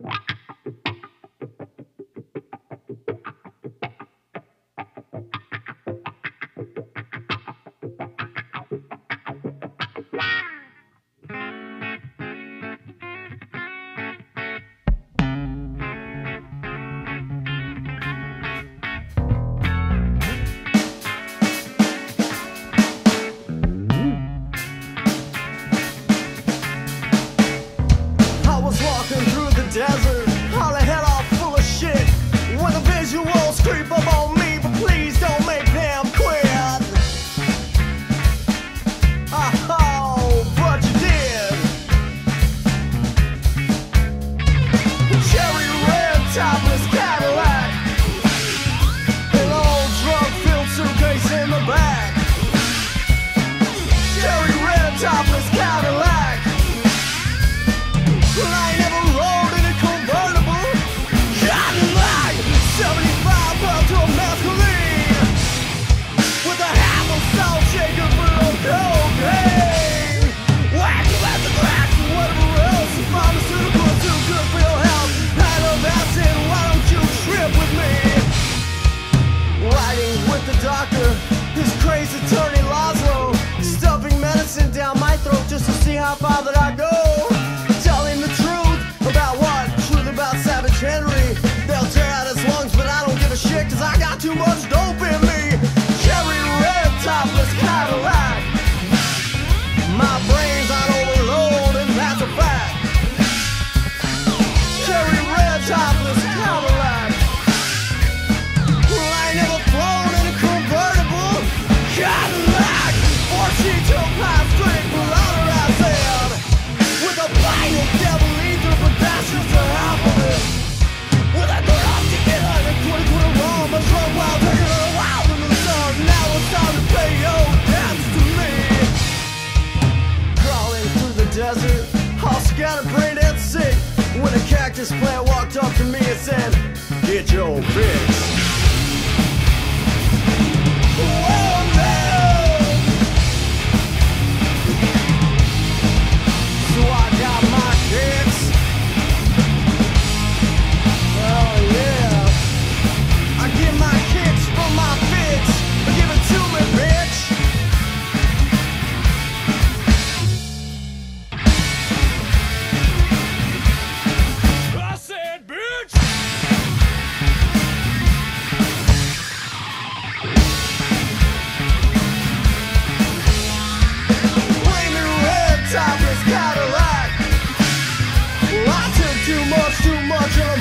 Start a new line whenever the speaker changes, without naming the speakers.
you rapadura I Also got a brain that's sick when a cactus plant walked up to me and said, Get your fix. fraudulent